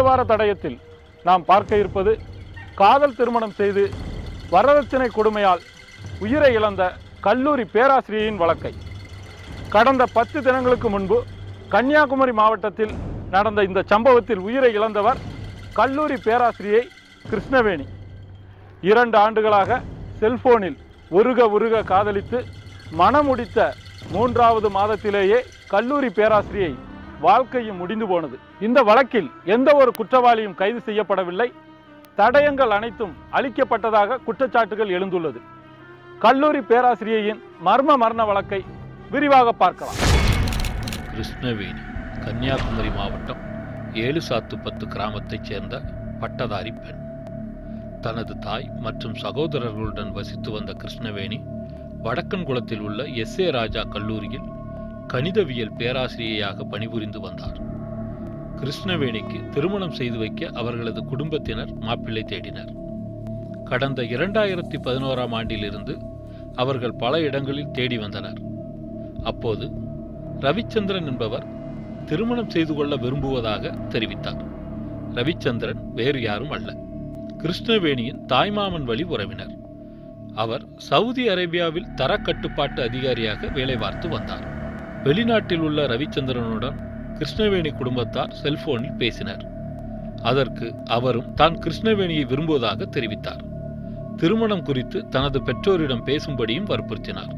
இந்த வார தடயத்தில் நாம் பார்க்க இருப்பது காதல் திருமணம் செய்து வரதட்சணை கொடுமையால் உயிரை இழந்த கல்லூரி பேராசிரியரின் வழக்கை. கடந்த பத்து தினங்களுக்கு முன்பு கன்னியாகுமரி மாவட்டத்தில் நடந்த இந்த சம்பவத்தில் உயிரை இழந்தவர் கல்லூரி பேராசிரியை கிருஷ்ணவேணி. இரண்டு ஆண்டுகளாக செல்போனில் உருக உருக காதலித்து மனமுடித்த மூன்றாவது மாதத்திலேயே கல்லூரி பேராசிரியை வாழ்க்கையும் முடிந்து போனது. இந்த வழக்கில் எந்த ஒரு குற்றவாளியும் கைது செய்யப்படவில்லை. தடயங்கள் அனைத்தும் அளிக்கப்பட்டதாக குற்றச்சாட்டுகள் எழுந்துள்ளது. கல்லூரி பேராசிரியையின் மர்ம மரண வழக்கை விரிவாக பார்க்கலாம். கிருஷ்ணவேணி கன்னியாகுமரி மாவட்டம் ஏழு சாத்து பத்து கிராமத்தைச் சேர்ந்த பட்டதாரி பெண். தனது தாய் மற்றும் சகோதரர்களுடன் வசித்து வந்த கிருஷ்ணவேணி வடக்கன்குளத்தில் உள்ள எஸ் ஏ ராஜா கல்லூரியில் கணிதவியல் பேராசிரியையாக பணிபுரிந்து வந்தார். கிருஷ்ணவேணிக்கு திருமணம் செய்து வைக்க அவர்களது குடும்பத்தினர் மாப்பிள்ளை தேடினர். கடந்த இரண்டாயிரத்தி பதினோராம் ஆண்டிலிருந்து அவர்கள் பல இடங்களில் தேடி வந்தனர். அப்போது ரவிச்சந்திரன் என்பவர் திருமணம் செய்து கொள்ள விரும்புவதாக தெரிவித்தார். ரவிச்சந்திரன் வேறு யாரும் அல்ல. கிருஷ்ணவேணியின் தாய்மாமன் வழி உறவினர். அவர் சவுதி அரேபியாவில் தரக்கட்டுப்பாட்டு அதிகாரியாக வேலை பார்த்து வந்தார். வெளிநாட்டில் உள்ள ரவிச்சந்திரனுடன் கிருஷ்ணவேணி குடும்பத்தார் செல்போனில் பேசினர். அதற்கு அவரும் தான் கிருஷ்ணவேணியை விரும்புவதாக தெரிவித்தார். திருமணம் குறித்து தனது பெற்றோரிடம் பேசும்படியும் வற்புறுத்தினார்.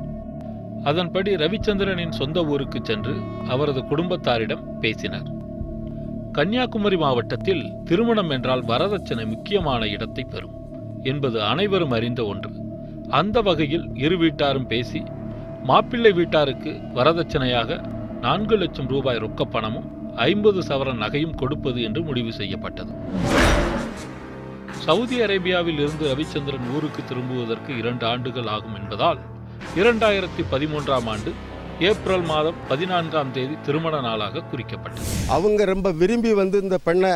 அதன்படி ரவிச்சந்திரனின் சொந்த ஊருக்கு சென்று அவரது குடும்பத்தாரிடம் பேசினர். கன்னியாகுமரி மாவட்டத்தில் திருமணம் என்றால் வரதட்சணை முக்கியமான இடத்தை பெறும் என்பது அனைவரும் அறிந்த ஒன்று. அந்த வகையில் இரு வீட்டாரும் பேசி மாப்பிள்ளை வீட்டாருக்கு வரதட்சணையாக நான்கு லட்சம் ரூபாய் ரொக்க பணமும் ஐம்பது சவரன் நகையும் கொடுப்பது என்று முடிவு செய்யப்பட்டது. சவுதி அரேபியாவில் இருந்து ரவிச்சந்திரன் ஊருக்கு திரும்புவதற்கு இரண்டு ஆண்டுகள் ஆகும் என்பதால் இரண்டாயிரத்தி பதிமூன்றாம் ஆண்டு ஏப்ரல் மாதம் பதினான்காம் தேதி திருமண நாளாக குறிக்கப்பட்டது. அவங்க ரொம்ப விரும்பி வந்து இந்த பெண்ணை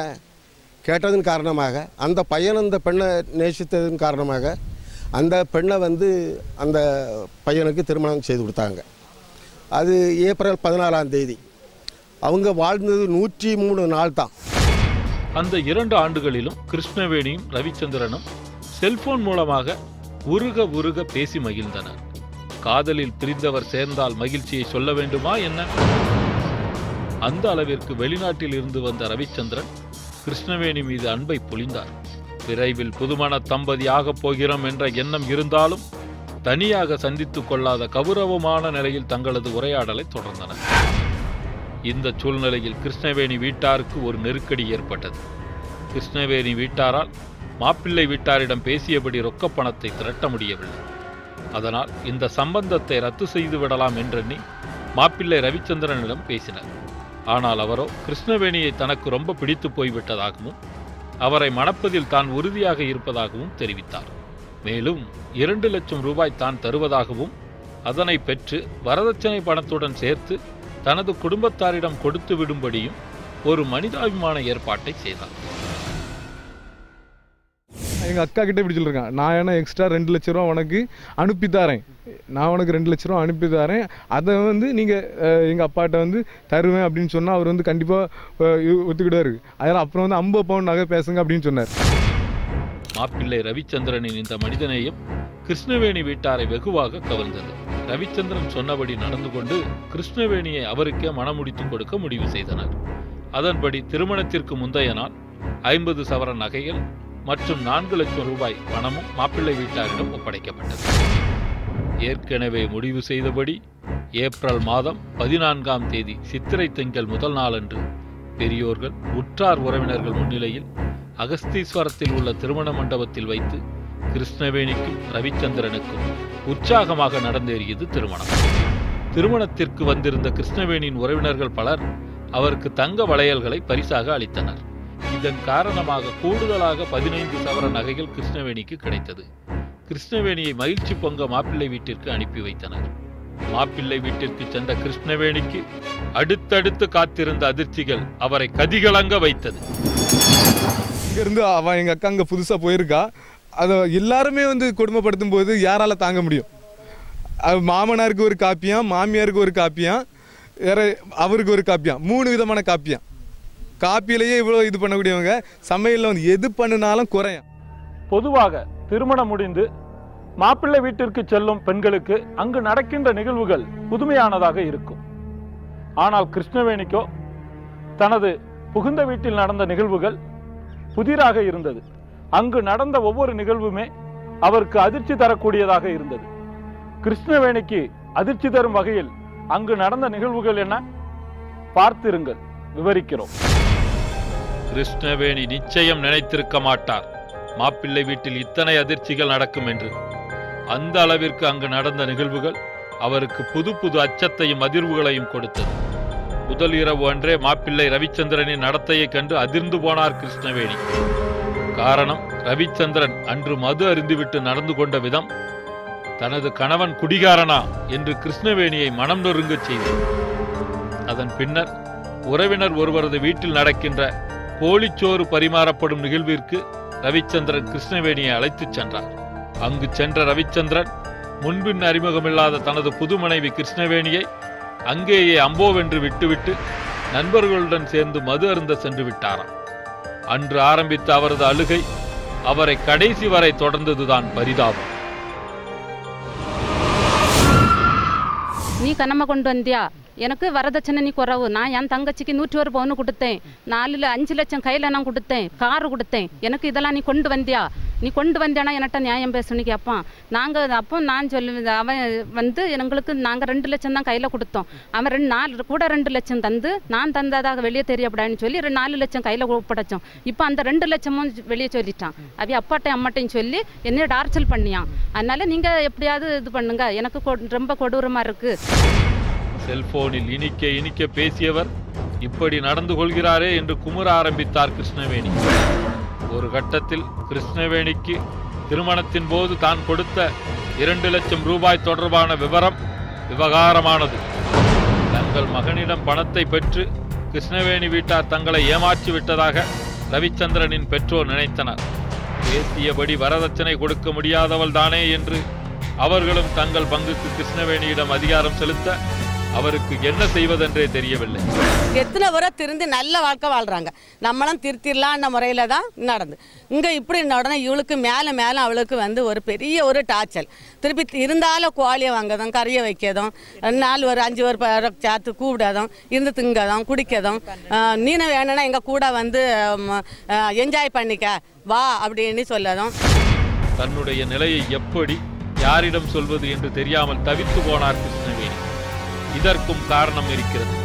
கேட்டதன் காரணமாக அந்த பையன் அந்த பெண்ணை நேசித்ததன் காரணமாக அந்த பெண்ணை வந்து அந்த பையனுக்கு திருமணம் செய்து கொடுத்தாங்க. அது ஏப்ரல் பதினாறாம் தேதி. அவங்க வாழ்ந்தது நூற்றி மூணு நாள் தான் அந்த இரண்டு ஆண்டுகளிலும் கிருஷ்ணவேணியும் ரவிச்சந்திரனும் செல்போன் மூலமாக உருக உருக பேசி மகிழ்ந்தனர். காதலில் பிரிந்தவர் சேர்ந்தால் மகிழ்ச்சியை சொல்ல வேண்டுமா என்ன? அந்த அளவிற்கு வெளிநாட்டில் இருந்து வந்த ரவிச்சந்திரன் கிருஷ்ணவேணி மீது அன்பை பொழிந்தார். விரைவில் புதுமண தம்பதி ஆகப் போகிறோம் என்ற எண்ணம் இருந்தாலும் தனியாக சந்தித்துக் கொள்ளாத கௌரவமான நிலையில் தங்களது உரையாடலை தொடர்ந்தனர். இந்த சூழ்நிலையில் கிருஷ்ணவேணி வீட்டாருக்கு ஒரு நெருக்கடி ஏற்பட்டது. கிருஷ்ணவேணி வீட்டாரால் மாப்பிள்ளை வீட்டாரிடம் பேசியபடி ரொக்க பணத்தை திரட்ட முடியவில்லை. அதனால் இந்த சம்பந்தத்தை ரத்து செய்து விடலாம் என்றெண்ணி மாப்பிள்ளை ரவிச்சந்திரனிடம் பேசினர். ஆனால் அவரோ கிருஷ்ணவேணியை தனக்கு ரொம்ப பிடித்து போய்விட்டதாகவும் அவரை மணப்பதில் தான் உறுதியாக இருப்பதாகவும் தெரிவித்தார். மேலும் இரண்டு லட்சம் ரூபாய் தான் தருவதாகவும் அதனை பெற்று வரதட்சணை பணத்துடன் சேர்த்து தனது குடும்பத்தாரிடம் கொடுத்து விடும்படியும் ஒரு மனிதாபிமான ஏற்பாட்டை செய்தார். எங்கள் அக்கா கிட்ட இப்படி சொல்லியிருக்கான் நான் என்ன எக்ஸ்ட்ரா ரெண்டு லட்ச ரூபா உனக்கு அனுப்பி தரேன். நான் உனக்கு ரெண்டு லட்ச ரூபா அனுப்பி தரேன். அதை வந்து நீங்கள் எங்கள் அப்பாட்ட வந்து தருவேன் அப்படின்னு சொன்னால் அவர் வந்து கண்டிப்பாக ஒத்துக்கிட்டாரு அதனால் அப்புறம் வந்து ஐம்பது பவுன் நகை பேசுங்க அப்படின்னு சொன்னார். மாப்பிள்ளை ரவிச்சந்திரனின் இந்த மனிதநேயம் கிருஷ்ணவேணி வீட்டாரை வெகுவாக கவர்ந்தது. ரவிச்சந்திரன் சொன்னபடி நடந்து கொண்டு கிருஷ்ணவேணியை அவருக்கே மனமுடித்து கொடுக்க முடிவு செய்தனர். அதன்படி திருமணத்திற்கு முந்தைய நாள் ஐம்பது சவர நகைகள் மற்றும் நான்கு லட்சம் ரூபாய் பணமும் மாப்பிள்ளை வீட்டாரிடம் ஒப்படைக்கப்பட்டது. ஏற்கனவே முடிவு செய்தபடி ஏப்ரல் மாதம் பதினான்காம் தேதி சித்திரை திங்கள் முதல் நாளன்று பெரியோர்கள் உற்றார் உறவினர்கள் முன்னிலையில் அகஸ்தீஸ்வரத்தில் உள்ள திருமண மண்டபத்தில் வைத்து கிருஷ்ணவேணிக்கும் ரவிச்சந்திரனுக்கும் உற்சாகமாக நடந்தேறியது திருமணம். திருமணத்திற்கு வந்திருந்த கிருஷ்ணவேணியின் உறவினர்கள் பலர் அவருக்கு தங்க வளையல்களை பரிசாக அளித்தனர். இதன் காரணமாக கூடுதலாக பதினைந்து சவர நகைகள் கிருஷ்ணவேணிக்கு கிடைத்தது. கிருஷ்ணவேணியை மகிழ்ச்சி பொங்க மாப்பிள்ளை வீட்டிற்கு அனுப்பி வைத்தனர். மாப்பிள்ளை வீட்டிற்கு சென்ற கிருஷ்ணவேணிக்கு அடுத்தடுத்து காத்திருந்த அதிர்ச்சிகள் அவரை கதிகலங்க வைத்தது. இங்கேருந்து அவன் எங்கள் அக்கா அங்கே புதுசாக போயிருக்கா. அதை எல்லாருமே வந்து கொடுமைப்படுத்தும் போது யாரால் தாங்க முடியும். மாமனாருக்கு ஒரு காப்பியாம் மாமியாருக்கு ஒரு காப்பியாம் வேற அவருக்கு ஒரு காப்பியாம் மூணு விதமான காப்பியாம் காப்பியிலேயே இவ்வளோ இது பண்ணக்கூடியவங்க சமையலில் வந்து எது பண்ணினாலும் குறையும் பொதுவாக திருமணம் முடிந்து மாப்பிள்ளை வீட்டிற்கு செல்லும் பெண்களுக்கு அங்கு நடக்கின்ற நிகழ்வுகள் புதுமையானதாக இருக்கும். ஆனால் கிருஷ்ணவேணிக்கோ தனது புகுந்த வீட்டில் நடந்த நிகழ்வுகள் புதிராக இருந்தது. அங்கு நடந்த ஒவ்வொரு நிகழ்வுமே அவருக்கு அதிர்ச்சி தரக்கூடியதாக இருந்தது. கிருஷ்ணவேணிக்கு அதிர்ச்சி தரும் வகையில் அங்கு நடந்த நிகழ்வுகள் என்ன? பார்த்திருங்கள் விவரிக்கிறோம். கிருஷ்ணவேணி நிச்சயம் நினைத்திருக்க மாட்டார். மாப்பிள்ளை வீட்டில் இத்தனை அதிர்ச்சிகள் நடக்கும் என்று. அந்த அளவிற்கு அங்கு நடந்த நிகழ்வுகள் அவருக்கு புது புது அச்சத்தையும் அதிர்வுகளையும் கொடுத்தது. முதல் இரவு அன்றே மாப்பிள்ளை ரவிச்சந்திரனின் நடத்தையைக் கண்டு அதிர்ந்து போனார் கிருஷ்ணவேணி. காரணம் ரவிச்சந்திரன் அன்று மது அறிந்துவிட்டு நடந்து கொண்ட விதம். தனது கணவன் குடிகாரனா என்று கிருஷ்ணவேணியை மனம் நொறுங்கச் செய்தது. அதன் பின்னர் உறவினர் ஒருவரது வீட்டில் நடக்கின்ற கோழிச்சோறு பரிமாறப்படும் நிகழ்விற்கு ரவிச்சந்திரன் கிருஷ்ணவேணியை அழைத்துச் சென்றார். அங்கு சென்ற ரவிச்சந்திரன் முன்பின் அறிமுகமில்லாத தனது புது மனைவி கிருஷ்ணவேணியை அங்கேயே அம்போவென்று விட்டுவிட்டு நண்பர்களுடன் சேர்ந்து மது அருந்த சென்று விட்டாராம். அன்று ஆரம்பித்த அவரது அழுகை அவரை கடைசி வரை தொடர்ந்ததுதான் பரிதாபம். நீ கனம கொண்டு வந்தியா? எனக்கு வரதட்சணை நீ குறவு. நான் என் தங்கச்சிக்கு நூற்றி ஒரு பவுன் கொடுத்தேன். நாலுல அஞ்சு லட்சம் கையில் நான் கொடுத்தேன். காரு கொடுத்தேன். எனக்கு இதெல்லாம் நீ கொண்டு வந்தியா? நீ கொண்டு வந்தேனா என்கிட்ட நியாயம் பேசணும் கேட்பான் நாங்கள் அப்போ நான் சொல்லு அவன் வந்து எங்களுக்கு நாங்கள் ரெண்டு லட்சம் தான் கையில் கொடுத்தோம். அவன் ரெண்டு நாலு கூட ரெண்டு லட்சம் தந்து நான் தந்ததாக வெளியே தெரியப்படான்னு சொல்லி ரெண்டு நாலு லட்சம் கையில் ஒப்படைச்சோம். இப்போ அந்த ரெண்டு லட்சமும் வெளியே சொல்லிட்டான். அவ அப்பாட்டையும் அம்மாட்டையும் சொல்லி என்னைய டார்ச்சல் பண்ணியான். அதனால நீங்கள் எப்படியாவது இது பண்ணுங்க. எனக்கு கொ- ரொம்ப கொடூரமாக இருக்குது செல்போனில் இனிக்க இனிக்க பேசியவர் இப்படி நடந்து கொள்கிறாரே என்று குமுற ஆரம்பித்தார் கிருஷ்ணவேணி. ஒரு கட்டத்தில் கிருஷ்ணவேணிக்கு திருமணத்தின் போது தான் கொடுத்த இரண்டு லட்சம் ரூபாய் தொடர்பான விவரம் விவகாரமானது. தங்கள் மகனிடம் பணத்தை பெற்று கிருஷ்ணவேணி வீட்டார் தங்களை ஏமாற்றி விட்டதாக ரவிச்சந்திரனின் பெற்றோர் நினைத்தனர். பேசியபடி வரதட்சணை கொடுக்க முடியாதவள் தானே என்று அவர்களும் தங்கள் பங்குக்கு கிருஷ்ணவேணியிடம் அதிகாரம் செலுத்த அவருக்கு என்ன செய்வதென்றே தெரியவில்லை. எத்தனை முறை திருந்து நல்ல வாழ்க்கை வாழ்கிறாங்க நம்மளும் திருத்திடலான்ற முறையில் தான் நடந்து. இங்கே இப்படி உடனே இவளுக்கு மேலே மேலே அவளுக்கு வந்து ஒரு பெரிய ஒரு டார்ச்சல். திருப்பி இருந்தாலும் கோழியை வாங்கதும் கறியை வைக்கதும் நாள் ஒரு அஞ்சு ஒரு சேர்த்து கூப்பிடதும் இருந்து திங்கதும் குடிக்கதும் நீனும் வேணும்னா எங்கள் கூட வந்து என்ஜாய் பண்ணிக்க வா அப்படின்னு சொல்லதும். தன்னுடைய நிலையை எப்படி யாரிடம் சொல்வது என்று தெரியாமல் தவித்து போனார் இதற்கும் காரணம் இருக்கிறது.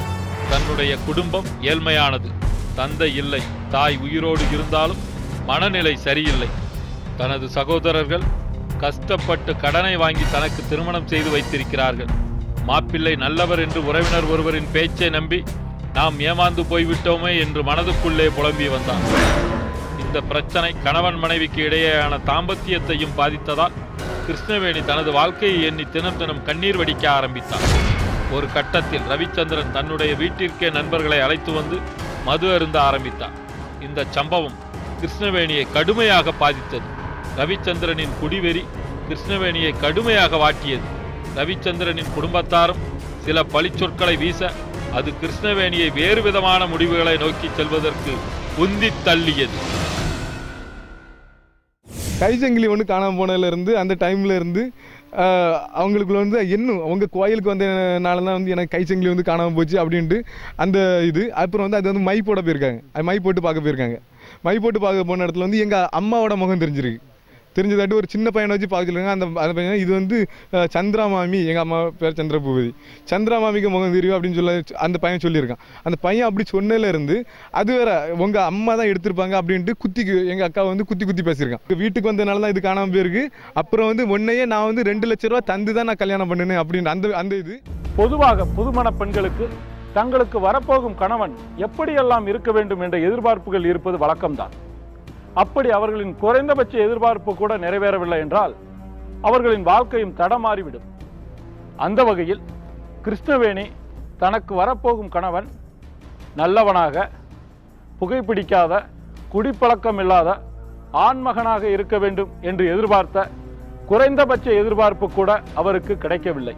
தன்னுடைய குடும்பம் ஏழ்மையானது. தந்தை இல்லை தாய் உயிரோடு இருந்தாலும் மனநிலை சரியில்லை. தனது சகோதரர்கள் கஷ்டப்பட்டு கடனை வாங்கி தனக்கு திருமணம் செய்து வைத்திருக்கிறார்கள். மாப்பிள்ளை நல்லவர் என்று உறவினர் ஒருவரின் பேச்சை நம்பி நாம் ஏமாந்து போய்விட்டோமே என்று மனதுக்குள்ளே புலம்பி வந்தான். இந்த பிரச்சனை கணவன் மனைவிக்கு இடையேயான தாம்பத்தியத்தையும் பாதித்ததால் கிருஷ்ணவேணி தனது வாழ்க்கையை எண்ணி தினம் தினம் கண்ணீர் வடிக்க ஆரம்பித்தார் ஒரு கட்டத்தில் ரவிச்சந்திரன் தன்னுடைய வீட்டிற்கே நண்பர்களை அழைத்து வந்து மது அருந்த ஆரம்பித்தார். இந்த சம்பவம் கிருஷ்ணவேணியை கடுமையாக பாதித்தது. ரவிச்சந்திரனின் குடிவெறி கிருஷ்ணவேணியை கடுமையாக வாட்டியது. ரவிச்சந்திரனின் குடும்பத்தாரும் சில பழிச்சொற்களை வீச அது கிருஷ்ணவேணியை வேறு விதமான முடிவுகளை நோக்கி செல்வதற்கு உந்தித் தள்ளியது. கைசங்கிலி ஒன்று காணாமல் போனதுலேருந்து அந்த டைம்ல இருந்து அவங்களுக்குள்ள வந்து இன்னும் அவங்க கோயிலுக்கு வந்தனால தான் வந்து எனக்கு கைச்சங்கிலி வந்து காணாமல் போச்சு அப்படின்ட்டு அந்த இது. அப்புறம் வந்து அது வந்து மை போட போயிருக்காங்க. அது மை போட்டு பார்க்க போயிருக்காங்க. மை போட்டு பார்க்க போன இடத்துல வந்து எங்கள் அம்மாவோட முகம் தெரிஞ்சிருக்கு. தெரிஞ்சதாட்டி ஒரு சின்ன பையனை வச்சு பார்க்க சொல்லுங்க அந்த அந்த பையன் இது வந்து சந்திராமாமி சந்திரா மாமி எங்கள் அம்மா பேர் சந்திரபூபதி. சந்திரா மாமிக்கு முகம் தெரியும் அப்படின்னு சொல்ல அந்த பையன் சொல்லியிருக்கான். அந்த பையன் அப்படி சொன்னதுலேருந்து அது வேற உங்கள் அம்மா தான் எடுத்திருப்பாங்க அப்படின்ட்டு குத்தி எங்கள் அக்கா வந்து குத்தி குத்தி பேசியிருக்கான். வீட்டுக்கு வந்தனால தான் இது காணாம போயிருக்கு. அப்புறம் வந்து உன்னையே நான் வந்து ரெண்டு லட்ச ரூபா தந்து தான் நான் கல்யாணம் பண்ணினேன் அப்படின்னு அந்த அந்த இது. பொதுவாக புதுமண பெண்களுக்கு தங்களுக்கு வரப்போகும் கணவன் எப்படியெல்லாம் இருக்க வேண்டும் என்ற எதிர்பார்ப்புகள் இருப்பது வழக்கம்தான். அப்படி அவர்களின் குறைந்தபட்ச எதிர்பார்ப்பு கூட நிறைவேறவில்லை என்றால் அவர்களின் வாழ்க்கையும் தடமாறிவிடும். அந்த வகையில் கிருஷ்ணவேணி தனக்கு வரப்போகும் கணவன் நல்லவனாக புகைப்பிடிக்காத குடிப்பழக்கம் இல்லாத ஆண்மகனாக இருக்க வேண்டும் என்று எதிர்பார்த்த குறைந்தபட்ச எதிர்பார்ப்பு கூட அவருக்கு கிடைக்கவில்லை.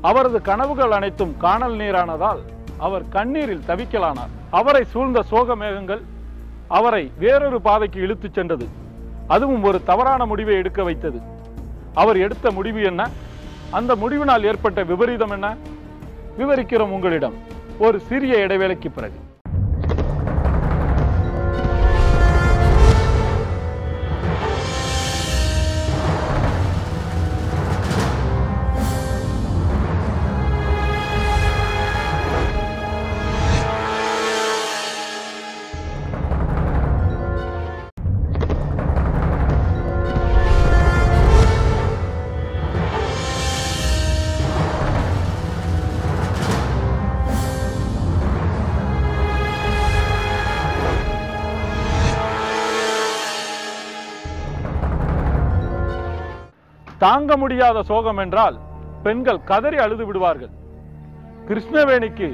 அவரது கனவுகள் அனைத்தும் காணல் நீரானதால் அவர் கண்ணீரில் தவிக்கலானார். அவரை சூழ்ந்த சோக மேகங்கள் அவரை வேறொரு பாதைக்கு இழுத்துச் சென்றது. அதுவும் ஒரு தவறான முடிவை எடுக்க வைத்தது. அவர் எடுத்த முடிவு என்ன? அந்த முடிவினால் ஏற்பட்ட விபரீதம் என்ன? விவரிக்கிறோம் உங்களிடம். ஒரு சிறிய இடைவேளைக்கு பிறகு. தாங்க முடியாத சோகம் என்றால் பெண்கள் கதறி அழுது விடுவார்கள். கிருஷ்ணவேணிக்கு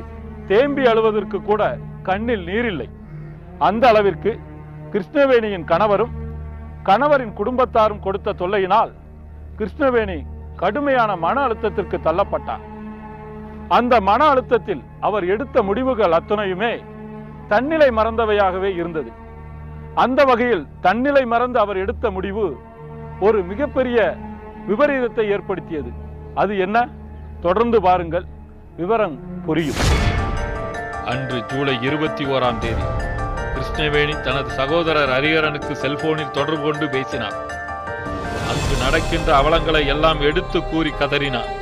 தேம்பி அழுவதற்கு கூட கண்ணில் நீரில்லை. அந்த அளவிற்கு கிருஷ்ணவேணியின் கணவரும் கணவரின் குடும்பத்தாரும் கொடுத்த தொல்லையினால் கிருஷ்ணவேணி கடுமையான மன அழுத்தத்திற்கு தள்ளப்பட்டார். அந்த மன அழுத்தத்தில் அவர் எடுத்த முடிவுகள் அத்தனையுமே தன்னிலை மறந்தவையாகவே இருந்தது. அந்த வகையில் தன்னிலை மறந்து அவர் எடுத்த முடிவு ஒரு மிகப்பெரிய விபரீதத்தை ஏற்படுத்தியது. அது என்ன? தொடர்ந்து பாருங்கள். விவரம் புரியும். அன்று ஜூலை இருபத்தி ஓராம் தேதி கிருஷ்ணவேணி தனது சகோதரர் ஹரிஹரனுக்கு செல்போனில் தொடர்பு கொண்டு பேசினார். அங்கு நடக்கின்ற அவலங்களை எல்லாம் எடுத்து கூறி கதறினார்.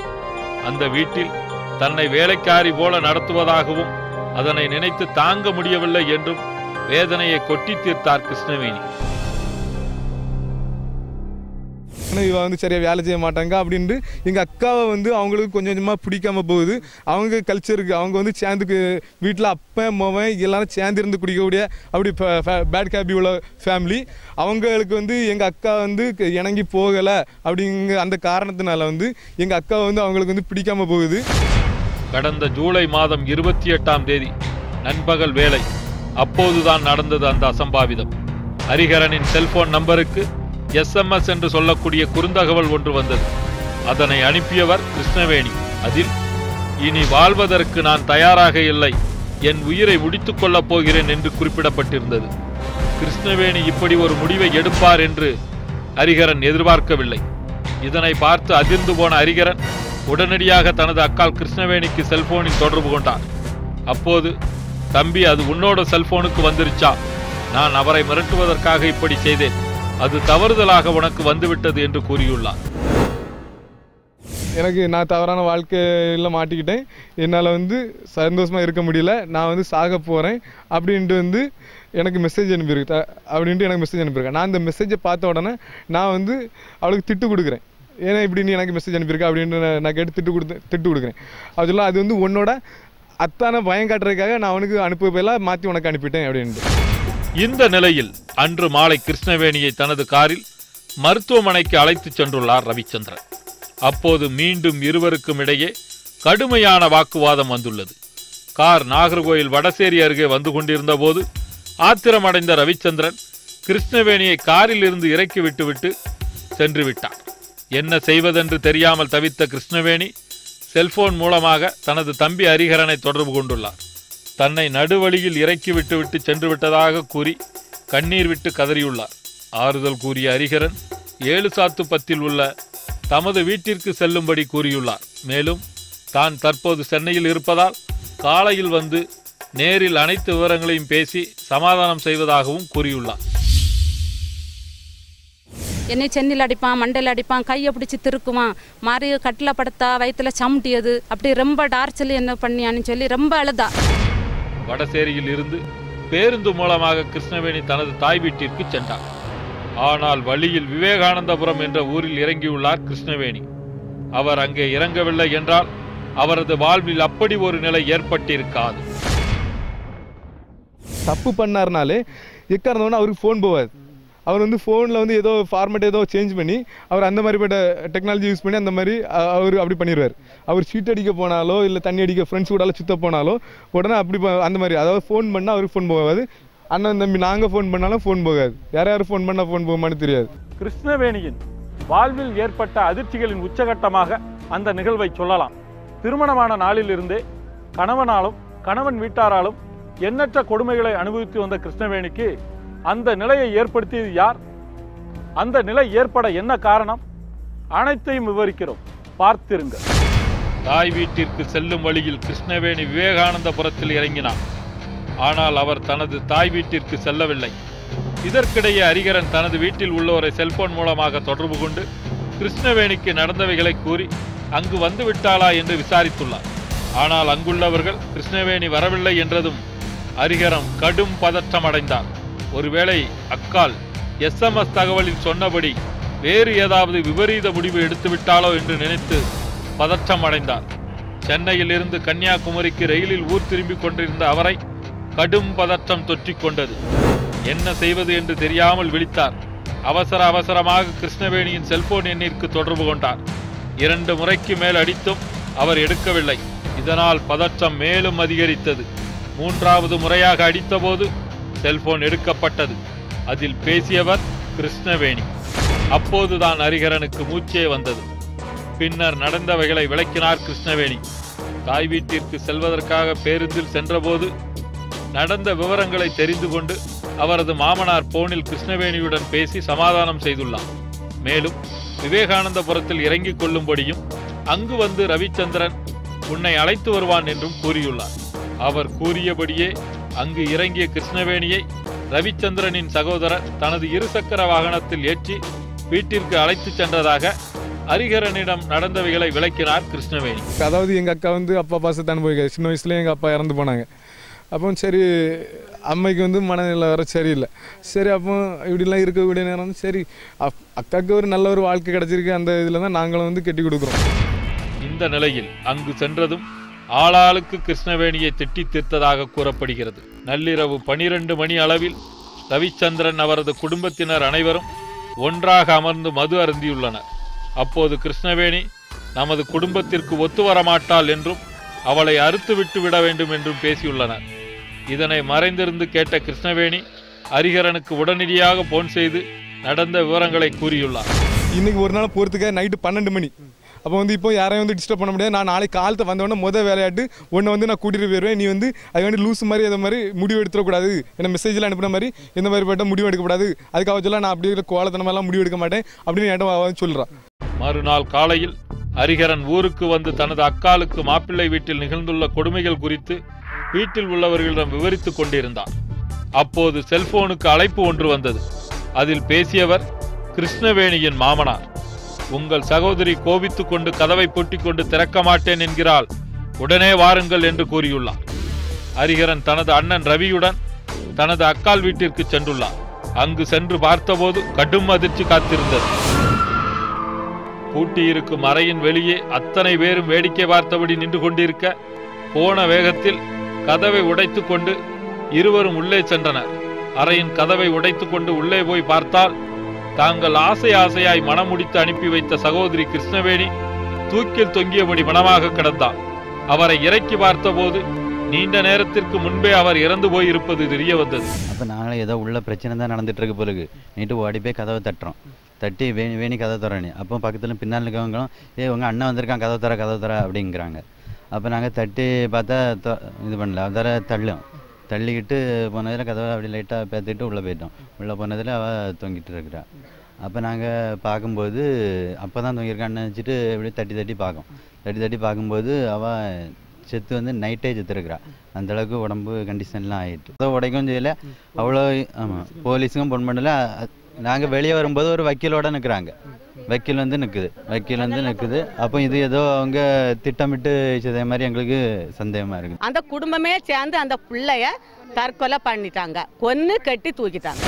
அந்த வீட்டில் தன்னை வேலைக்காரி போல நடத்துவதாகவும் அதனை நினைத்து தாங்க முடியவில்லை என்றும் வேதனையை கொட்டி தீர்த்தார் கிருஷ்ணவேணி. ஆனால் இவன் வந்து சரியாக வேலை செய்ய மாட்டாங்க அப்படின்ட்டு எங்கள் அக்காவை வந்து அவங்களுக்கு கொஞ்சம் கொஞ்சமாக பிடிக்காம போகுது. அவங்க கல்ச்சருக்கு அவங்க வந்து சேர்ந்துக்கு வீட்டில் அப்பன் மவன் எல்லாரும் சேர்ந்து இருந்து குடிக்கக்கூடிய அப்படி பேட் ஹேபி உள்ள ஃபேமிலி அவங்களுக்கு வந்து எங்கள் அக்கா வந்து க- இணங்கி போகலை அப்படிங்க அந்த காரணத்தினால வந்து எங்கள் அக்கா வந்து அவங்களுக்கு வந்து பிடிக்காம போகுது. கடந்த ஜூலை மாதம் இருபத்தி எட்டாம் தேதி நண்பகல் வேலை அப்போதுதான் நடந்தது அந்த அசம்பாவிதம். ஹரிஹரனின் செல்போன் நம்பருக்கு எஸ்எம்எஸ் என்று சொல்லக்கூடிய குறுந்தகவல் ஒன்று வந்தது. அதனை அனுப்பியவர் கிருஷ்ணவேணி. அதில் இனி வாழ்வதற்கு நான் தயாராக இல்லை. என் உயிரை முடித்துக் கொள்ளப் போகிறேன் என்று குறிப்பிடப்பட்டிருந்தது. கிருஷ்ணவேணி இப்படி ஒரு முடிவை எடுப்பார் என்று ஹரிஹரன் எதிர்பார்க்கவில்லை. இதனை பார்த்து அதிர்ந்து போன ஹரிஹரன் உடனடியாக தனது அக்கால் கிருஷ்ணவேணிக்கு செல்போனில் தொடர்பு கொண்டார். அப்போது தம்பி அது உன்னோட செல்போனுக்கு வந்துருச்சா? நான் அவரை மிரட்டுவதற்காக இப்படி செய்தேன். அது தவறுதலாக உனக்கு வந்துவிட்டது என்று கூறியுள்ளார். எனக்கு நான் தவறான வாழ்க்கையில் மாட்டிக்கிட்டேன். என்னால் வந்து சந்தோஷமாக இருக்க முடியல. நான் வந்து சாக போகிறேன் அப்படின்ட்டு வந்து எனக்கு மெசேஜ் அனுப்பியிருக்கு அப்படின்ட்டு எனக்கு மெசேஜ் அனுப்பியிருக்கேன் நான் அந்த மெசேஜை பார்த்த உடனே நான் வந்து அவளுக்கு திட்டு கொடுக்குறேன். ஏன்னா இப்படி நீ எனக்கு மெசேஜ் அனுப்பியிருக்க அப்படின்ட்டு நான் கேட்டு திட்டு கொடுத்து திட்டு கொடுக்குறேன். அதெல்லாம் அது வந்து உன்னோட அத்தான பயம் காட்டுறதுக்காக நான் அவனுக்கு அனுப்ப போயெல்லாம் மாற்றி உனக்கு அனுப்பிட்டேன் அப்படின்ட்டு. இந்த நிலையில் அன்று மாலை கிருஷ்ணவேணியை தனது காரில் மருத்துவமனைக்கு அழைத்துச் சென்றுள்ளார் ரவிச்சந்திரன். அப்போது மீண்டும் இருவருக்கும் இடையே கடுமையான வாக்குவாதம் வந்துள்ளது. கார் நாகர்கோயில் வடசேரி அருகே வந்து கொண்டிருந்த போது ஆத்திரமடைந்த ரவிச்சந்திரன் கிருஷ்ணவேணியை காரில் இருந்து இறக்கி விட்டுவிட்டு சென்று விட்டார் என்ன செய்வதென்று தெரியாமல் தவித்த கிருஷ்ணவேணி செல்போன் மூலமாக தனது தம்பி ஹரிஹரனை தொடர்பு கொண்டுள்ளார். தன்னை நடுவழியில் இறக்கி விட்டுவிட்டு சென்று விட்டதாக கூறி கண்ணீர் விட்டு கதறியுள்ளார். ஆறுதல் கூறிய ஹரிஹரன் ஏழு சாத்து பத்தில் உள்ள தமது வீட்டிற்கு செல்லும்படி கூறியுள்ளார். மேலும் தான் தற்போது சென்னையில் இருப்பதால் காலையில் வந்து நேரில் அனைத்து விவரங்களையும் பேசி சமாதானம் செய்வதாகவும் கூறியுள்ளார். என்னை சென்னில் அடிப்பான் மண்டையில் அடிப்பான் கையை பிடிச்சி திருக்குவான். மாறி கட்டில் படுத்தா வயிற்றுல சமுட்டியது. அப்படி ரொம்ப டார்ச்சல் என்ன பண்ணியான்னு சொல்லி ரொம்ப அழுதா. வடசேரியில் இருந்து பேருந்து மூலமாக கிருஷ்ணவேணி தனது தாய் வீட்டிற்கு சென்றார். ஆனால் வழியில் விவேகானந்தபுரம் என்ற ஊரில் இறங்கியுள்ளார் கிருஷ்ணவேணி. அவர் அங்கே இறங்கவில்லை என்றால் அவரது வாழ்வில் அப்படி ஒரு நிலை ஏற்பட்டிருக்காது. தப்பு பண்ணாருனாலே எக்கா அவருக்கு ஃபோன் போவாது. அவர் வந்து ஃபோனில் வந்து ஏதோ ஃபார்மேட் ஏதோ சேஞ்ச் பண்ணி அவர் அந்த மாதிரிப்பட்ட டெக்னாலஜி யூஸ் பண்ணி அந்த மாதிரி அவர் அப்படி பண்ணிடுவார். அவர் சீட் அடிக்க போனாலோ இல்லை தண்ணி அடிக்க ஃப்ரெண்ட்ஸ் கூடால சுத்த போனாலோ உடனே அப்படி அந்த மாதிரி. அதாவது ஃபோன் பண்ணால் அவருக்கு ஃபோன் போகாது. அண்ணன் தம்பி நாங்கள் ஃபோன் பண்ணாலும் ஃபோன் போகாது. யார் யார் ஃபோன் பண்ணால் ஃபோன் போகுமான்னு தெரியாது. கிருஷ்ணவேணியின் வாழ்வில் ஏற்பட்ட அதிர்ச்சிகளின் உச்சகட்டமாக அந்த நிகழ்வை சொல்லலாம். திருமணமான நாளிலிருந்தே கணவனாலும் கணவன் வீட்டாராலும் எண்ணற்ற கொடுமைகளை அனுபவித்து வந்த கிருஷ்ணவேணிக்கு அந்த நிலையை ஏற்படுத்தியது யார்? அந்த நிலை ஏற்பட என்ன காரணம்? அனைத்தையும் விவரிக்கிறோம். பார்த்திருங்கள். தாய் வீட்டிற்கு செல்லும் வழியில் கிருஷ்ணவேணி விவேகானந்தபுரத்தில் இறங்கினார் ஆனால் அவர் தனது தாய் வீட்டிற்கு செல்லவில்லை. இதற்கிடையே ஹரிகரன் தனது வீட்டில் உள்ளவரை செல்போன் மூலமாக தொடர்பு கொண்டு கிருஷ்ணவேணிக்கு நடந்தவைகளை கூறி அங்கு வந்து விட்டாளா? என்று விசாரித்துள்ளார். ஆனால் அங்குள்ளவர்கள் கிருஷ்ணவேணி வரவில்லை என்றதும் ஹரிகரம் கடும் பதற்றம் அடைந்தார் ஒருவேளை அக்கால் எஸ்எம்எஸ் தகவலில் சொன்னபடி வேறு ஏதாவது விபரீத முடிவு எடுத்துவிட்டாளோ என்று நினைத்து பதற்றம் அடைந்தார் சென்னையில் இருந்து கன்னியாகுமரிக்கு ரயிலில் ஊர் திரும்பிக் கொண்டிருந்த அவரை கடும் பதற்றம் தொற்றிக் கொண்டது. என்ன செய்வது என்று தெரியாமல் விழித்தார். அவசர அவசரமாக கிருஷ்ணவேணியின் செல்போன் எண்ணிற்கு தொடர்பு கொண்டார். இரண்டு முறைக்கு மேல் அடித்தும் அவர் எடுக்கவில்லை. இதனால் பதற்றம் மேலும் அதிகரித்தது. மூன்றாவது முறையாக அடித்தபோது செல்போன் எடுக்கப்பட்டது. அதில் பேசியவர் கிருஷ்ணவேணி. அப்போதுதான் ஹரிகரனுக்கு மூச்சே வந்தது. பின்னர் நடந்தவைகளை விளக்கினார் கிருஷ்ணவேணி. தாய் வீட்டிற்கு செல்வதற்காக பேருந்தில் சென்றபோது நடந்த விவரங்களை தெரிந்து கொண்டு அவரது மாமனார் போனில் கிருஷ்ணவேணியுடன் பேசி சமாதானம் செய்துள்ளார். மேலும் விவேகானந்தபுரத்தில் இறங்கிக் கொள்ளும்படியும் அங்கு வந்து ரவிச்சந்திரன் உன்னை அழைத்து வருவான் என்றும் கூறியுள்ளார். அவர் கூறியபடியே அங்கு இறங்கிய கிருஷ்ணவேணியை ரவிச்சந்திரனின் சகோதரர் தனது இருசக்கர வாகனத்தில் ஏற்றி வீட்டிற்கு அழைத்துச் சென்றதாக ஹரிகரனிடம் நடந்தவைகளை விளக்கினார் கிருஷ்ணவேணி. அதாவது எங்கள் அக்கா வந்து அப்பா பாசத்தை அனுபவிக்க சின்ன வயசுலேயே எங்கள் அப்பா இறந்து போனாங்க. அப்போ சரி அம்மைக்கு வந்து மனநிலை வர சரியில்லை. சரி அப்போ இப்படிலாம் இருக்கக்கூடிய நேரம் வந்து சரி அப் அக்காவுக்கு ஒரு நல்ல ஒரு வாழ்க்கை கிடச்சிருக்கு. அந்த இதில் தான் நாங்களும் வந்து கட்டி கொடுக்குறோம். இந்த நிலையில் அங்கு சென்றதும் ஆளாளுக்கு கிருஷ்ணவேணியை திட்டி தீர்த்ததாக கூறப்படுகிறது. நள்ளிரவு பனிரெண்டு மணி அளவில் ரவிச்சந்திரன் அவரது குடும்பத்தினர் அனைவரும் ஒன்றாக அமர்ந்து மது அருந்தியுள்ளனர். அப்போது கிருஷ்ணவேணி நமது குடும்பத்திற்கு ஒத்து வரமாட்டாள் என்றும் அவளை அறுத்துவிட்டு விட வேண்டும் என்றும் பேசியுள்ளனர். இதனை மறைந்திருந்து கேட்ட கிருஷ்ணவேணி ஹரிஹரனுக்கு உடனடியாக போன் செய்து நடந்த விவரங்களை கூறியுள்ளார். இன்னைக்கு ஒரு நாள் போகிறதுக்காக நைட்டு பன்னெண்டு மணி. அப்போ வந்து இப்போ யாரையும் வந்து டிஸ்டர்ப் பண்ண முடியாது. நான் நாளைக்கு காலத்தை வந்தவொடனே முதல் விளையாட்டு ஒன்று வந்து நான் கூட்டிட்டு போயிடுவேன் நீ வந்து அது வந்து லூஸ் மாதிரி அதை மாதிரி முடிவு எடுத்துடக்கூடாது என்ன மெசேஜில் அனுப்புன மாதிரி இந்த மாதிரி போய்ட்டா முடிவு எடுக்கக்கூடாது அதுக்காக சொல்ல நான் அப்படி இருக்கிற கோலத்தனமெல்லாம் முடிவு எடுக்க மாட்டேன். அப்படின்னு என்கிட்ட சொல்கிறான் மறுநாள் காலையில் ஹரிஹரன் ஊருக்கு வந்து தனது அக்காளுக்கு மாப்பிள்ளை வீட்டில் நிகழ்ந்துள்ள கொடுமைகள் குறித்து வீட்டில் உள்ளவர்களிடம் விவரித்துக் கொண்டிருந்தார் அப்போது செல்போனுக்கு அழைப்பு ஒன்று வந்தது. அதில் பேசியவர் கிருஷ்ணவேணியின் மாமனார். உங்கள் சகோதரி கோபித்துக் கொண்டு கதவை பூட்டிக் கொண்டு திறக்க மாட்டேன் என்கிறாள். உடனே வாருங்கள் என்று கூறியுள்ளார் ஹரிஹரன் தனது அண்ணன் ரவியுடன் தனது அக்கால் வீட்டிற்கு சென்றுள்ளார் அங்கு சென்று பார்த்தபோது கடும் அதிர்ச்சி காத்திருந்தது. பூட்டியிருக்கும் அறையின் வெளியே அத்தனை பேரும் வேடிக்கை பார்த்தபடி நின்று கொண்டிருக்க போன வேகத்தில் கதவை உடைத்து கொண்டு இருவரும் உள்ளே சென்றனர். அறையின் கதவை உடைத்து கொண்டு உள்ளே போய் பார்த்தால் தாங்கள் ஆசை ஆசையாய் மனம் முடித்து அனுப்பி வைத்த சகோதரி கிருஷ்ணவேணி தூக்கில் தொங்கியபடி மனமாக கிடந்தார் அவரை இறக்கி பார்த்தபோது நீண்ட நேரத்திற்கு முன்பே அவர் இறந்து போயிருப்பது தெரிய வந்தது. அப்போ நாங்களே ஏதோ உள்ள பிரச்சனை தான் நடந்துட்டு இருக்கு பிறகு நீட்டு ஓடி போய் கதவை தட்டுறோம். தட்டி வேணி வேணி கதை தரோனி அப்போ பக்கத்தில் பின்னால் இருக்கவங்களும் ஏ உங்கள் அண்ணன் வந்திருக்கான் கதவை தர கதை தர அப்படிங்கிறாங்க. அப்போ நாங்கள் தட்டி பார்த்தா இது பண்ணல தர தள்ளும் தள்ளிக்கிட்டு போனதில் கதவை அப்படி லைட்டாக பேத்துட்டு உள்ளே போயிட்டோம். உள்ளே போனதில் அவள் தொங்கிட்டு இருக்கிறா. அப்போ நாங்கள் பார்க்கும்போது அப்போ தான் தொங்கியிருக்கான்னு நினச்சிட்டு இப்படி தட்டி தட்டி பார்க்கோம். தட்டி தட்டி பார்க்கும்போது அவள் செத்து வந்து நைட்டே செத்துருக்குறா அந்த அளவுக்கு உடம்பு கண்டிஷன்லாம் ஆயிட்டு. அதை உடைக்கவும் செய்யல. அவ்வளோ ஆமாம் போலீஸுக்கும் பொன் பண்ணல. நாங்கள் வெளியே வரும்போது ஒரு வக்கீலோட நிற்கிறாங்க வக்கீல் வந்து நிற்குது வக்கீல் வந்து நிற்குது அப்போ இது ஏதோ அவங்க திட்டமிட்டு செய்த மாதிரி எங்களுக்கு சந்தேகமாக இருக்குது. அந்த குடும்பமே சேர்ந்து அந்த பிள்ளைய தற்கொலை பண்ணிட்டாங்க. கொன்னு கட்டி தூக்கிட்டாங்க.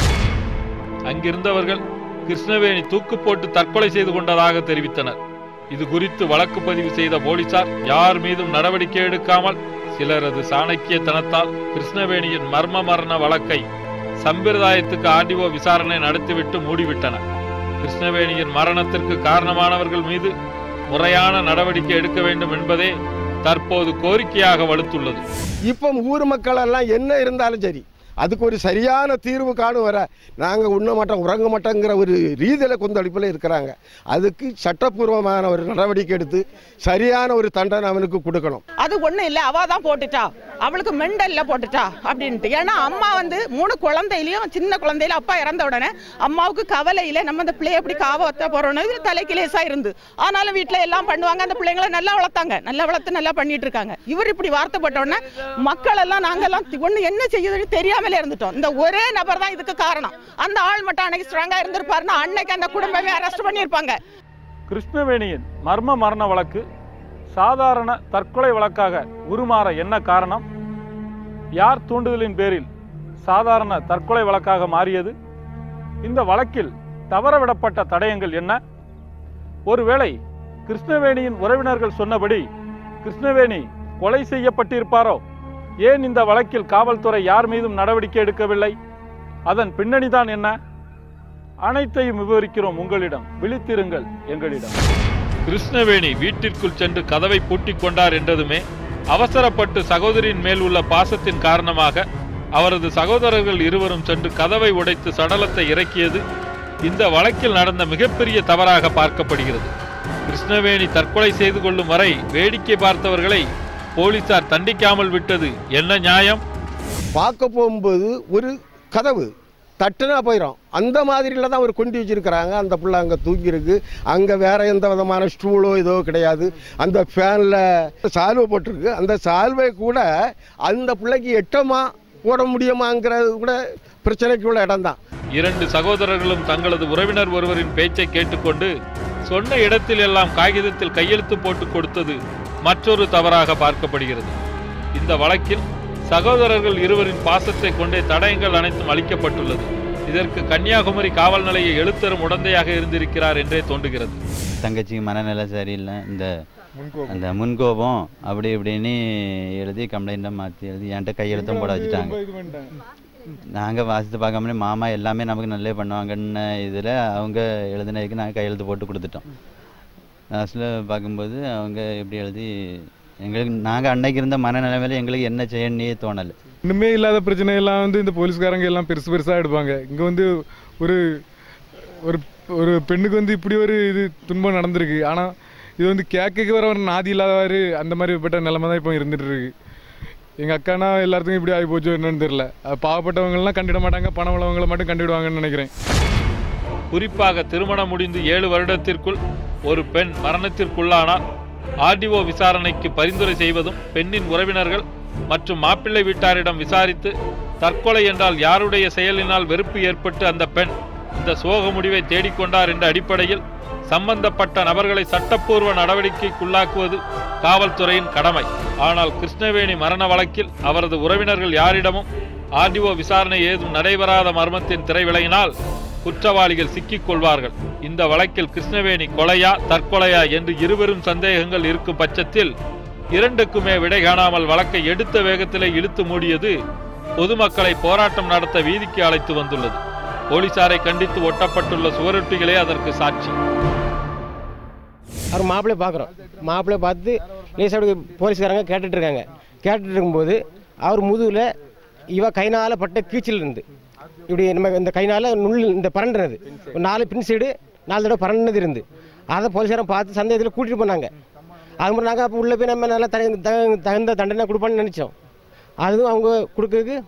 அங்கிருந்தவர்கள் கிருஷ்ணவேணி தூக்கு போட்டு தற்கொலை செய்து கொண்டதாக தெரிவித்தனர். இது குறித்து வழக்கு பதிவு செய்த போலீசார் யார் மீதும் நடவடிக்கை எடுக்காமல் சிலரது சாணக்கியத்தனத்தால் கிருஷ்ணவேணியின் மர்ம மரண வழக்கை சம்பிரதாயத்துக்கு ஆர்டிஓ விசாரணை நடத்திவிட்டு மூடிவிட்டனர். கிருஷ்ணவேணியின் மரணத்திற்கு காரணமானவர்கள் மீது முறையான நடவடிக்கை எடுக்க வேண்டும் என்பதே தற்போது கோரிக்கையாக வலுத்துள்ளது. இப்போ ஊர் மக்கள் எல்லாம் என்ன இருந்தாலும் சரி அதுக்கு ஒரு சரியான தீர்வு காணும் வர நாங்கள் உண்ண மாட்டோம் உறங்க மாட்டோங்கிற ஒரு ரீதியில் கொந்தளிப்பில் இருக்கிறாங்க. அதுக்கு சட்டப்பூர்வமான ஒரு நடவடிக்கை எடுத்து சரியான ஒரு தண்டனை அவனுக்கு கொடுக்கணும். அது ஒன்றும் இல்லை அவள் தான் போட்டுட்டா. அவளுக்கு மெண்டல்ல போட்டுட்டா அப்படின்ட்டு. ஏன்னா அம்மா வந்து மூணு குழந்தையிலையும் சின்ன குழந்தையில அப்பா இறந்த உடனே அம்மாவுக்கு கவலையில் நம்ம அந்த பிள்ளைய எப்படி காவத்த போறோம்னு. போகிறோன்னு தலைக்கு இருந்து. ஆனாலும் வீட்டில் எல்லாம் பண்ணுவாங்க. அந்த பிள்ளைங்களை நல்லா வளர்த்தாங்க. நல்லா வளர்த்து நல்லா பண்ணிட்டு இருக்காங்க. இவர் இப்படி வார்த்தைப்பட்ட உடனே மக்கள் எல்லாம் நாங்கெல்லாம் ஒன்று என்ன செய்யுதுன்னு நிலைமையில இருந்துட்டோம். இந்த ஒரே நபர் தான் இதுக்கு காரணம். அந்த ஆள் மட்டும் அன்னைக்கு ஸ்ட்ராங்கா இருந்திருப்பாருன்னா அன்னைக்கு அந்த குடும்பமே அரெஸ்ட் பண்ணியிருப்பாங்க. கிருஷ்ணவேணியின் மர்ம மரண வழக்கு சாதாரண தற்கொலை வழக்காக உருமாற என்ன காரணம்? யார் தூண்டுதலின் பேரில் சாதாரண தற்கொலை வழக்காக மாறியது? இந்த வழக்கில் தவறவிடப்பட்ட தடயங்கள் என்ன? ஒருவேளை கிருஷ்ணவேணியின் உறவினர்கள் சொன்னபடி கிருஷ்ணவேணி கொலை செய்யப்பட்டிருப்பாரோ? ஏன் இந்த வழக்கில் காவல்துறை யார் மீதும் நடவடிக்கை எடுக்கவில்லை? அதன் பின்னணிதான் என்ன? அனைத்தையும் விவரிக்கிறோம் உங்களிடம். விழித்திருங்கள் எங்களிடம். கிருஷ்ணவேணி வீட்டிற்குள் சென்று கதவை பூட்டிக் கொண்டார் என்றதுமே அவசரப்பட்டு சகோதரியின் மேல் உள்ள பாசத்தின் காரணமாக அவரது சகோதரர்கள் இருவரும் சென்று கதவை உடைத்து சடலத்தை இறக்கியது இந்த வழக்கில் நடந்த மிகப்பெரிய தவறாக பார்க்கப்படுகிறது. கிருஷ்ணவேணி தற்கொலை செய்து கொள்ளும் வரை வேடிக்கை பார்த்தவர்களை போலீசார் தண்டிக்காமல் விட்டது. என்ன நியாயம்? பார்க்க போகும்போது ஒரு கதவு தட்டுனா போயிடும் அந்த மாதிரில தான் அவர் கொண்டு வச்சிருக்கிறாங்க. அந்த பிள்ளை அங்கே தூங்கியிருக்கு. அங்கே வேற எந்த விதமான ஸ்டூலோ இதோ கிடையாது. அந்த ஃபேனில் சால்வை போட்டிருக்கு. அந்த சால்வை கூட அந்த பிள்ளைக்கு எட்டமா போட முடியுமாங்கிறது கூட பிரச்சனைக்கு உள்ள இடம் தான். இரண்டு சகோதரர்களும் தங்களது உறவினர் ஒருவரின் பேச்சை கேட்டுக்கொண்டு சொன்ன இடத்தில் எல்லாம் காகிதத்தில் கையெழுத்து போட்டு கொடுத்தது. மற்றொரு தவறாக பார்க்கப்படுகிறது. இந்த வழக்கில் சகோதரர்கள் இருவரின் பாசத்தை கொண்டே தடயங்கள் அனைத்தும் அளிக்கப்பட்டுள்ளது இதற்கு கன்னியாகுமரி காவல் நிலைய எழுத்தரும் உடந்தையாக இருந்திருக்கிறார் என்றே தோன்றுகிறது. தங்கச்சிக்கு மனநிலை சரியில்லை. இந்த அந்த முன்கோபம் அப்படி இப்படின்னு எழுதி கம்ப்ளைண்ட்டை மாற்றி எழுதி என்கிட்ட கையெழுத்தும் போட வச்சுட்டாங்க. நாங்கள் வாசித்து பார்க்காமலே மாமா எல்லாமே நமக்கு நல்லே பண்ணுவாங்கன்னு இதில் அவங்க எழுதினதுக்கு நாங்கள் கையெழுத்து போட்டு கொடுத்துட்டோம். லாஸ்ட்டில் பார்க்கும்போது அவங்க எப்படி எழுதி எங்களுக்கு நாங்கள் அன்னைக்கு இருந்த மனநிலைமையில எங்களுக்கு என்ன செய்யணுன்னே தோணலை. இன்னுமே இல்லாத பிரச்சனையெல்லாம் வந்து இந்த போலீஸ்காரங்க எல்லாம் பெருசு பெருசாக எடுப்பாங்க. இங்கே வந்து ஒரு ஒரு ஒரு பெண்ணுக்கு வந்து இப்படி ஒரு இது துன்பம் நடந்திருக்கு. ஆனால் இது வந்து கேட்க வர ஒரு நாதி இல்லாதவாறு அந்த மாதிரிப்பட்ட நிலைமை தான் இப்போ இருந்துட்டு இருக்கு எங்கள் அக்கானா எல்லாத்துக்கும் இப்படி ஆகி போச்சோ என்னன்னு தெரியல. பாவப்பட்டவங்கள்லாம் பாவப்பட்டவங்கலாம் கண்டிட மாட்டாங்க பணம் உள்ளவங்களை மட்டும் கண்டிடுவாங்கன்னு நினைக்கிறேன். குறிப்பாக திருமணம் முடிந்து ஏழு வருடத்திற்குள் ஒரு பெண் மரணத்திற்குள்ளானால் ஆர்டிஓ விசாரணைக்கு பரிந்துரை செய்வதும் பெண்ணின் உறவினர்கள் மற்றும் மாப்பிள்ளை வீட்டாரிடம் விசாரித்து தற்கொலை என்றால் யாருடைய செயலினால் வெறுப்பு ஏற்பட்டு அந்த பெண் இந்த சோக முடிவை தேடிக்கொண்டார் என்ற அடிப்படையில் சம்பந்தப்பட்ட நபர்களை சட்டப்பூர்வ நடவடிக்கைக்குள்ளாக்குவது காவல்துறையின் கடமை. ஆனால் கிருஷ்ணவேணி மரண வழக்கில் அவரது உறவினர்கள் யாரிடமும் ஆர்டிஓ விசாரணை ஏதும் நடைபெறாத மர்மத்தின் திரைவிலையினால் குற்றவாளிகள் சிக்கிக் கொள்வார்கள் இந்த வழக்கில் கிருஷ்ணவேணி கொலையா தற்கொலையா என்று இருவரும் சந்தேகங்கள் இருக்கும் பட்சத்தில் இரண்டுக்குமே விடை காணாமல் வழக்கை எடுத்த வேகத்திலே இழுத்து மூடியது பொதுமக்களை போராட்டம் நடத்த வீதிக்கு அழைத்து வந்துள்ளது. போலீசாரை கண்டித்து ஒட்டப்பட்டுள்ள சுவரொட்டிகளே அதற்கு சாட்சி. அவர் மாப்பிள்ளையை பார்க்குறோம். மாப்பிள்ளையை பார்த்து லேசாக போலீஸ்காரங்க கேட்டுட்டு இருக்காங்க. கேட்டுட்டு இருக்கும்போது அவர் முதுகில் இவ கைனால் பட்ட கீச்சல் இருந்து. இப்படி நம்ம இந்த கைனால் நுள் இந்த பரண்டுனது நாலு பின் சைடு நாலு தடவை பரண்டுனது இருந்து. அதை போலீஸாரம் பார்த்து சந்தேகத்தில் கூட்டிகிட்டு போனாங்க. அது மாதிரி நாங்கள் அப்போ உள்ளே போய் நம்ம நல்லா தகுந்த தகுந்த- தகுந்த தண்டனை கொடுப்பான்னு நினச்சோம். அதுவும் அவங்க கொடுக்கறதுக்கு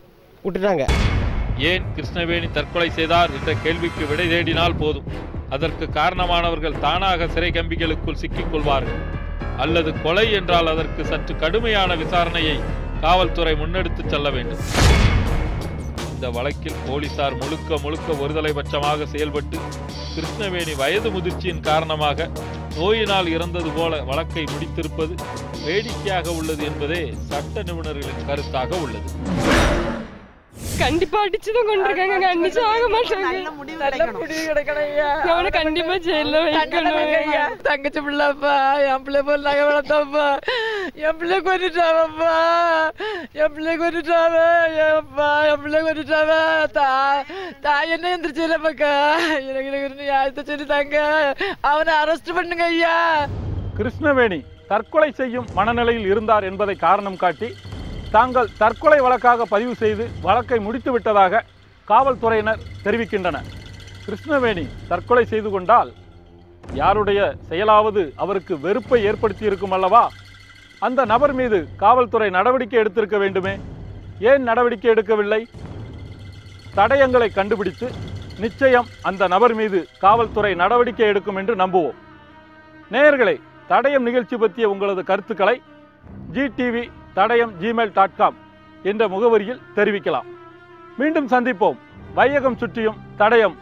விட்டுட்டாங்க. ஏன் கிருஷ்ணவேணி தற்கொலை செய்தார் என்ற கேள்விக்கு விடை தேடினால் போதும். அதற்கு காரணமானவர்கள் தானாக சிறை கம்பிகளுக்குள் சிக்கிக் கொள்வார்கள். அல்லது கொலை என்றால் அதற்கு சற்று கடுமையான விசாரணையை காவல்துறை முன்னெடுத்துச் செல்ல வேண்டும். இந்த வழக்கில் போலீசார் முழுக்க முழுக்க ஒருதலைபட்சமாக செயல்பட்டு கிருஷ்ணவேணி வயது முதிர்ச்சியின் காரணமாக நோயினால் இறந்தது போல வழக்கை முடித்திருப்பது வேடிக்கையாக உள்ளது என்பதே சட்ட நிபுணர்களின் கருத்தாக உள்ளது. கண்டிப்பா அடிச்சுதான் கொண்டிருக்காங்க. அடிச்சு ஆக மாட்டாங்க. நல்ல முடிவு கிடைக்கணும் ஐயா. அவனை கண்டிப்பா ஜெயில வைக்கணும் தங்கச்சி பிள்ளைப்பா என் பிள்ளை போல் நகை வளர்த்தப்பா என் பிள்ளை கொண்டுட்டாவப்பா என் பிள்ளை கொண்டுட்டாவ ஏப்பா என் பிள்ளை கொண்டுட்டாவ தா தாய் என்ன எந்திரிச்சு இல்லப்பக்கா எனக்கு எனக்கு யார்த்த சொல்லி தாங்க. அவனை அரெஸ்ட் பண்ணுங்க ஐயா. கிருஷ்ணவேணி தற்கொலை செய்யும் மனநிலையில் இருந்தார் என்பதை காரணம் காட்டி தாங்கள் தற்கொலை வழக்காக பதிவு செய்து வழக்கை முடித்து விட்டதாக காவல்துறையினர் தெரிவிக்கின்றனர். கிருஷ்ணவேணி தற்கொலை செய்து கொண்டால் யாருடைய செயலாவது அவருக்கு வெறுப்பை ஏற்படுத்தி இருக்கும் அல்லவா? அந்த நபர் மீது காவல்துறை நடவடிக்கை எடுத்திருக்க வேண்டுமே? ஏன் நடவடிக்கை எடுக்கவில்லை? தடயங்களை கண்டுபிடித்து நிச்சயம் அந்த நபர் மீது காவல்துறை நடவடிக்கை எடுக்கும் என்று நம்புவோம். நேயர்களே தடயம் நிகழ்ச்சி பற்றிய உங்களது கருத்துக்களை GTV Thadayam Gmail dot com என்ற முகவரியில் தெரிவிக்கலாம். மீண்டும் சந்திப்போம். வையகம் சுற்றியும் தடயம்